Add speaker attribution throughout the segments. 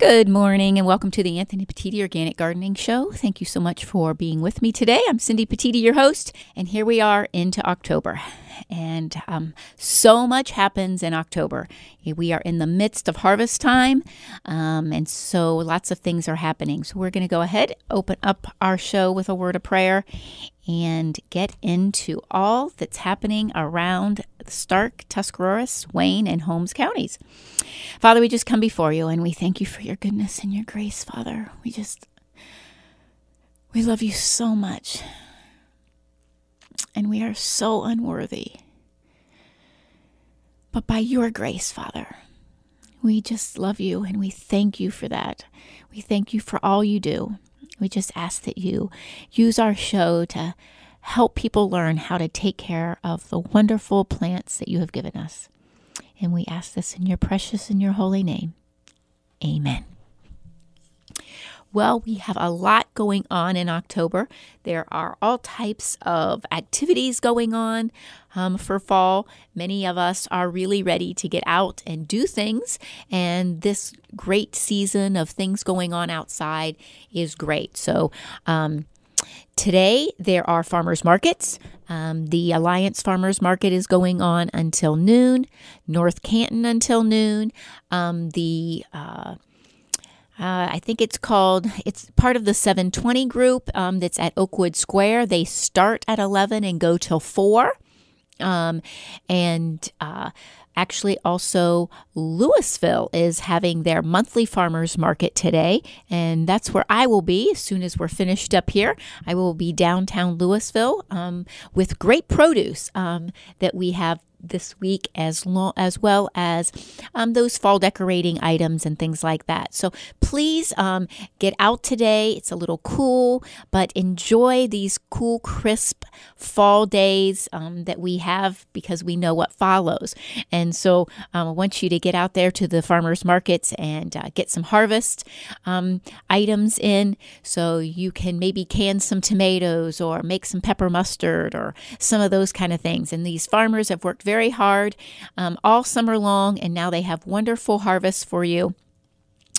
Speaker 1: Good morning and welcome to the Anthony Petitti Organic Gardening Show. Thank you so much for being with me today. I'm Cindy Petitti, your host, and here we are into October. And um, so much happens in October. We are in the midst of harvest time, um, and so lots of things are happening. So we're going to go ahead, open up our show with a word of prayer, and get into all that's happening around Stark, Tuscarawas, Wayne, and Holmes counties. Father, we just come before you and we thank you for your goodness and your grace, Father. We just, we love you so much. And we are so unworthy. But by your grace, Father, we just love you and we thank you for that. We thank you for all you do. We just ask that you use our show to help people learn how to take care of the wonderful plants that you have given us. And we ask this in your precious and your holy name. Amen. Well, we have a lot going on in October. There are all types of activities going on um, for fall. Many of us are really ready to get out and do things, and this great season of things going on outside is great. So, um, Today, there are farmers markets. Um, the Alliance Farmers Market is going on until noon, North Canton until noon. Um, the uh, uh, I think it's called, it's part of the 720 group um, that's at Oakwood Square. They start at 11 and go till 4. Um, and uh, actually, also, Louisville is having their monthly farmers market today. And that's where I will be as soon as we're finished up here. I will be downtown Louisville um, with great produce um, that we have this week as long as well as um, those fall decorating items and things like that. So please um, get out today. It's a little cool, but enjoy these cool, crisp fall days um, that we have because we know what follows. And so um, I want you to get out there to the farmers markets and uh, get some harvest um, items in so you can maybe can some tomatoes or make some pepper mustard or some of those kind of things. And these farmers have worked very very hard um, all summer long, and now they have wonderful harvests for you.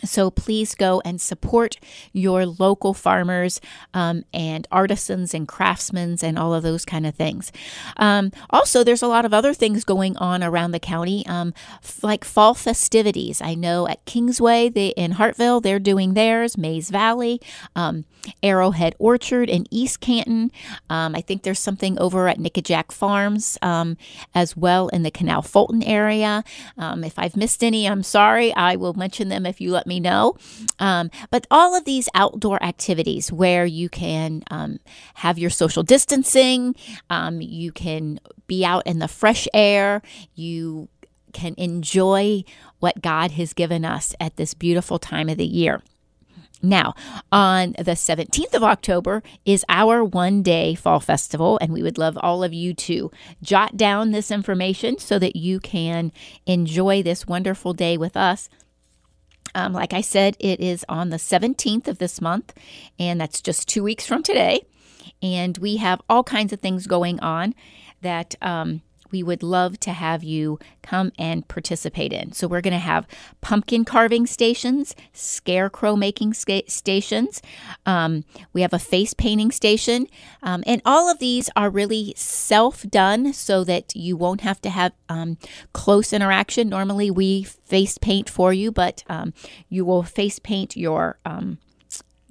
Speaker 1: So please go and support your local farmers um, and artisans and craftsmen and all of those kind of things. Um, also, there's a lot of other things going on around the county, um, f- like fall festivities. I know at Kingsway they, in Hartville, they're doing theirs, Maize Valley, um, Arrowhead Orchard in East Canton. Um, I think there's something over at Nickajack Farms um, as well in the Canal Fulton area. if I've missed any, I'm sorry. I will mention them if you let me me know. Um, but all of these outdoor activities where you can um, have your social distancing, um, you can be out in the fresh air, you can enjoy what God has given us at this beautiful time of the year. Now, on the 17th of October is our one day fall festival, and we would love all of you to jot down this information so that you can enjoy this wonderful day with us. Um, like I said, it is on the 17th of this month, and that's just two weeks from today. And we have all kinds of things going on that um, we would love to have you come and participate in. So, we're going to have pumpkin carving stations, scarecrow making stations, um, we have a face painting station, um, and all of these are really self done so that you won't have to have um, close interaction. Normally, we face paint for you, but um, you will face paint your um,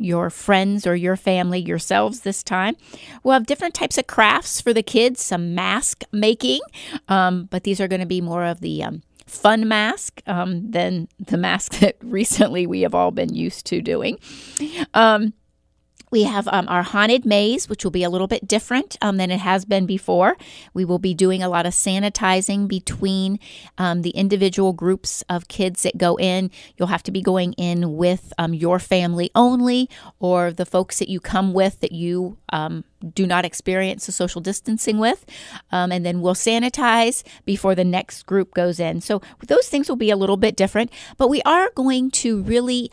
Speaker 1: your friends or your family yourselves this time. We'll have different types of crafts for the kids, some mask making, um, but these are going to be more of the um, fun mask um, than the mask that recently we have all been used to doing. Um, we have um, our haunted maze, which will be a little bit different um, than it has been before. We will be doing a lot of sanitizing between um, the individual groups of kids that go in. You'll have to be going in with um, your family only or the folks that you come with that you um, do not experience the social distancing with. Um, and then we'll sanitize before the next group goes in. So those things will be a little bit different, but we are going to really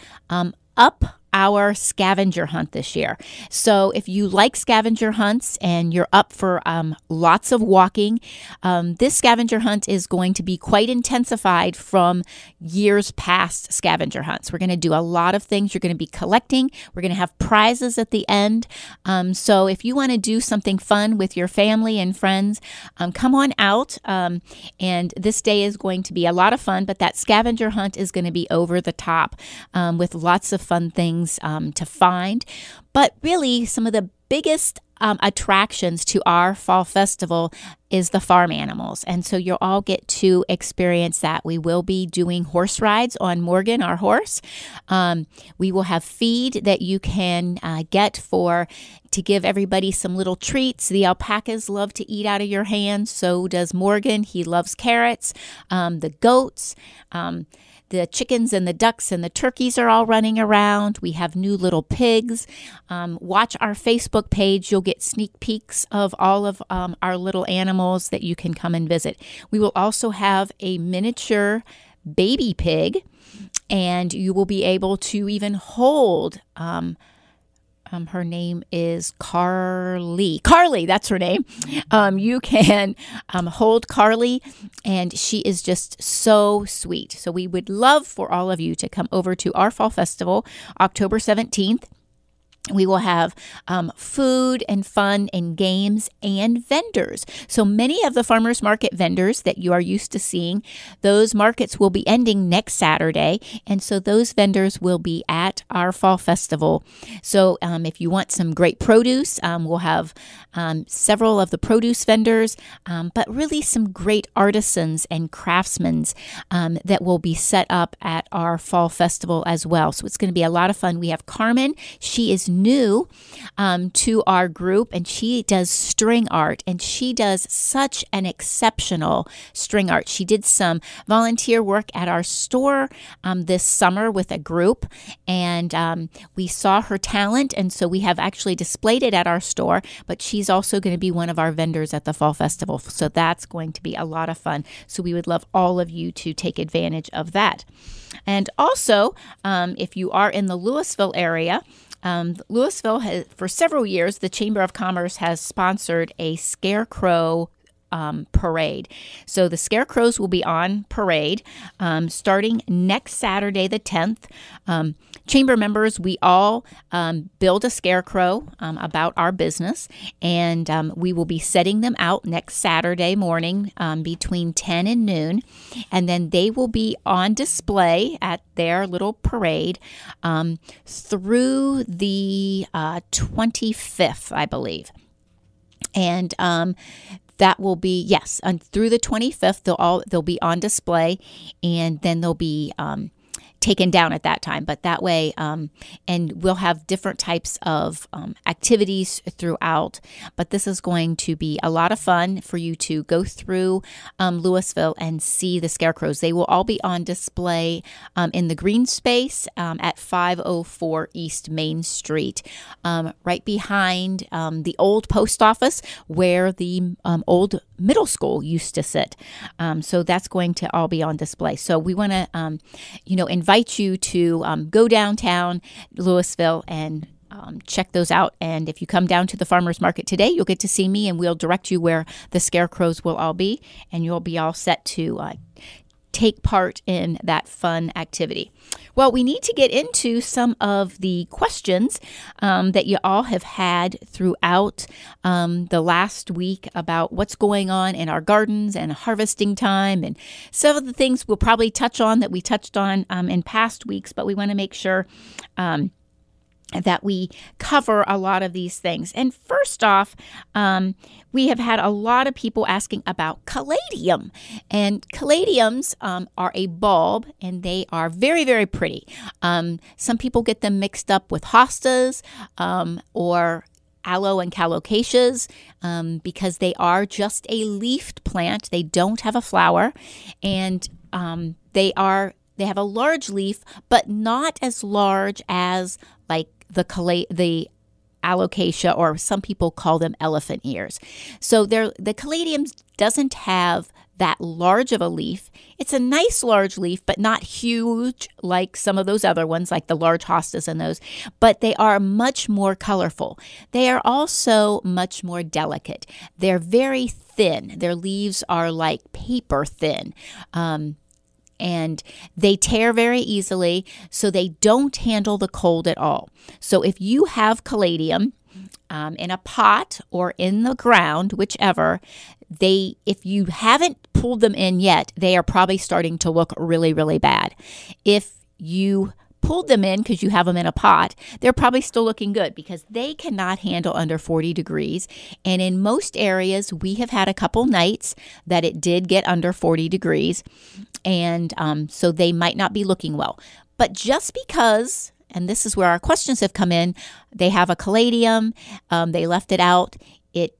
Speaker 1: up our scavenger hunt this year. So, if you like scavenger hunts and you're up for um, lots of walking, um, this scavenger hunt is going to be quite intensified from years past scavenger hunts. We're going to do a lot of things. You're going to be collecting, we're going to have prizes at the end. Um, so, if you want to do something fun with your family and friends, um, come on out. Um, and this day is going to be a lot of fun, but that scavenger hunt is going to be over the top um, with lots of fun things things um, to find. But really, some of the biggest um, attractions to our fall festival is the farm animals. And so you'll all get to experience that. We will be doing horse rides on Morgan, our horse. Um, we will have feed that you can uh, get for to give everybody some little treats. The alpacas love to eat out of your hands. So does Morgan. He loves carrots. Um, the goats. The chickens and the ducks and the turkeys are all running around. We have new little pigs. Um, watch our Facebook page. You'll get sneak peeks of all of um, our little animals that you can come and visit. We will also have a miniature baby pig, and you will be able to even hold. Um, um, her name is Carly. Carly, that's her name. Um, you can um, hold Carly, and she is just so sweet. So, we would love for all of you to come over to our fall festival, October 17th. We will have um, food and fun and games and vendors. So many of the farmers market vendors that you are used to seeing, those markets will be ending next Saturday. And so those vendors will be at our fall festival. So um, if you want some great produce, um, we'll have um, several of the produce vendors, um, but really some great artisans and craftsmen um, that will be set up at our fall festival as well. So it's going to be a lot of fun. We have Carmen. She is new um, to our group and she does string art and she does such an exceptional string art. She did some volunteer work at our store um, this summer with a group and um, we saw her talent and so we have actually displayed it at our store, but she's also going to be one of our vendors at the Fall Festival. So that's going to be a lot of fun. So we would love all of you to take advantage of that. And also, um, if you are in the Louisville area, um, Louisville has, for several years, the Chamber of Commerce has sponsored a scarecrow um, parade. So the scarecrows will be on parade um, starting next Saturday, the 10th. Um, chamber members, we all um, build a scarecrow um, about our business, and um, we will be setting them out next Saturday morning between 10 and noon. And then they will be on display at their little parade through the uh, 25th, I believe and um, that will be yes and through the 25th they'll all they'll be on display and then they'll be um, taken down at that time. But that way, um, and we'll have different types of um, activities throughout. But this is going to be a lot of fun for you to go through um, Louisville and see the scarecrows. They will all be on display um, in the green space um, at 504 East Main Street, um, right behind the old post office where the old middle school used to sit. so that's going to all be on display. So we want to, you know, invite invite you to um, go downtown Louisville and um, check those out. And if you come down to the farmers market today, you'll get to see me and we'll direct you where the scarecrows will all be, and you'll be all set to uh, take part in that fun activity. Well, we need to get into some of the questions um, that you all have had throughout um, the last week about what's going on in our gardens and harvesting time, and some of the things we'll probably touch on that we touched on um, in past weeks, but we want to make sure um, that we cover a lot of these things. And first off, um, we have had a lot of people asking about caladium. And caladiums um, are a bulb and they are very, very pretty. Um, some people get them mixed up with hostas um, or aloe and colocasias um, because they are just a leafed plant. They don't have a flower and um, they are. They have a large leaf, but not as large as like the cala- the alocasia or some people call them elephant ears. So the caladium doesn't have that large of a leaf. It's a nice large leaf, but not huge like some of those other ones, like the large hostas and those, but they are much more colorful. They are also much more delicate. They're very thin. Their leaves are like paper thin. Um, and they tear very easily, so they don't handle the cold at all. So if you have caladium, um, in a pot or in the ground, whichever, they if you haven't pulled them in yet, they are probably starting to look really, really bad. If you pulled them in because you have them in a pot, they're probably still looking good because they cannot handle under 40 degrees. And in most areas, we have had a couple nights that it did get under 40 degrees. And um, so they might not be looking well. But just because, and this is where our questions have come in, they have a caladium, um, they left it out, it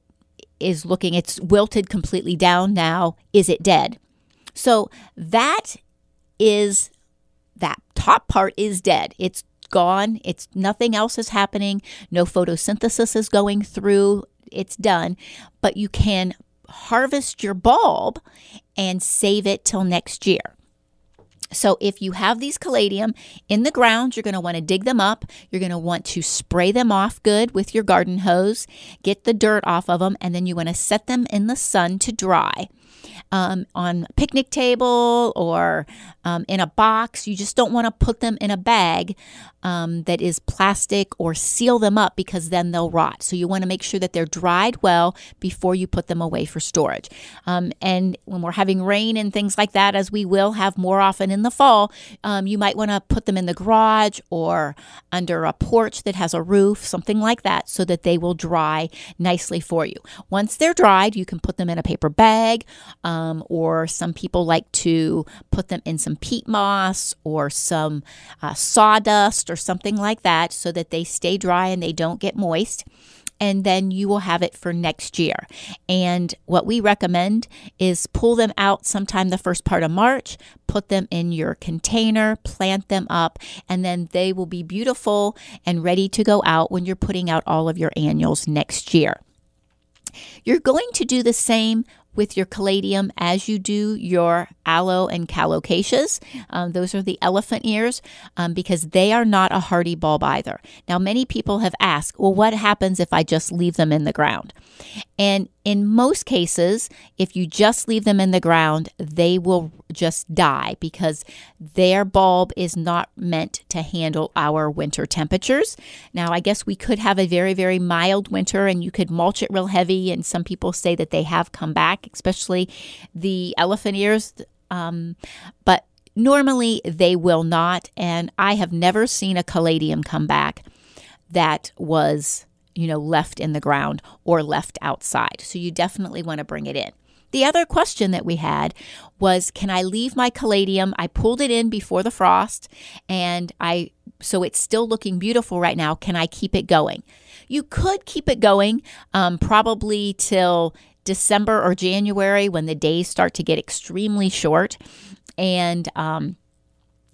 Speaker 1: is looking, it's wilted completely down now. Is it dead? So that is top part is dead. It's gone. It's nothing else is happening. No photosynthesis is going through. It's done. But you can harvest your bulb and save it till next year. So, if you have these caladium in the ground, you're going to want to dig them up. You're going to want to spray them off good with your garden hose, get the dirt off of them, and then you want to set them in the sun to dry um, on a picnic table or um, in a box. You just don't want to put them in a bag um, that is plastic or seal them up because then they'll rot. So you want to make sure that they're dried well before you put them away for storage. Um, and when we're having rain and things like that, as we will have more often in the fall, um, you might want to put them in the garage or under a porch that has a roof, something like that, so that they will dry nicely for you. Once they're dried, you can put them in a paper bag, um, or some people like to put them in some peat moss or some uh, sawdust or something like that so that they stay dry and they don't get moist. And then you will have it for next year. And what we recommend is pull them out sometime the first part of March, put them in your container, plant them up, and then they will be beautiful and ready to go out when you're putting out all of your annuals next year. You're going to do the same with your caladium as you do your aloe and colocasias. Um, those are the elephant ears um, because they are not a hardy bulb either. Now, many people have asked, well, what happens if I just leave them in the ground? And in most cases, if you just leave them in the ground, they will just die because their bulb is not meant to handle our winter temperatures. Now, I guess we could have a very, very mild winter and you could mulch it real heavy. And some people say that they have come back, especially the elephant ears. Um, but normally they will not. And I have never seen a caladium come back that was you know, left in the ground or left outside. So you definitely want to bring it in. The other question that we had was can I leave my caladium? I pulled it in before the frost and I so it's still looking beautiful right now. Can I keep it going? You could keep it going um, probably till December or January when the days start to get extremely short and um,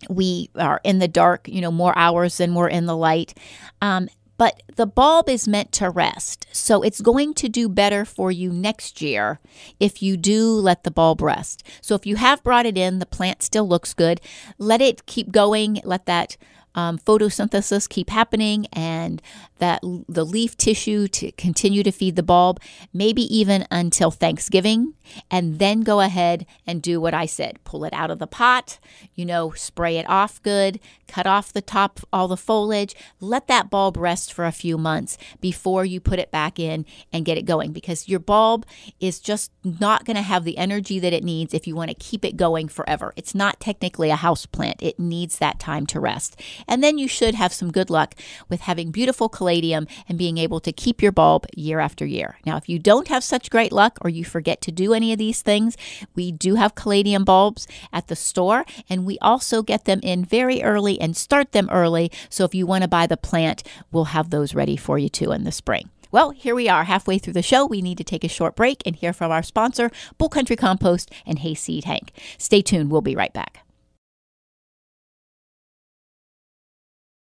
Speaker 1: we are in the dark, you know, more hours than we're in the light. Um, but the bulb is meant to rest. So it's going to do better for you next year if you do let the bulb rest. So if you have brought it in, the plant still looks good. Let it keep going. Let that um, photosynthesis keep happening and that the leaf tissue to continue to feed the bulb, maybe even until Thanksgiving, and then go ahead and do what I said pull it out of the pot, you know, spray it off good, cut off the top, all the foliage, let that bulb rest for a few months before you put it back in and get it going because your bulb is just not going to have the energy that it needs if you want to keep it going forever. It's not technically a house plant, it needs that time to rest. And then you should have some good luck with having beautiful caladium and being able to keep your bulb year after year. Now, if you don't have such great luck or you forget to do any of these things, we do have caladium bulbs at the store and we also get them in very early and start them early. So if you want to buy the plant, we'll have those ready for you too in the spring. Well, here we are halfway through the show. We need to take a short break and hear from our sponsor, Bull Country Compost and Hayseed Hank. Stay tuned. We'll be right back.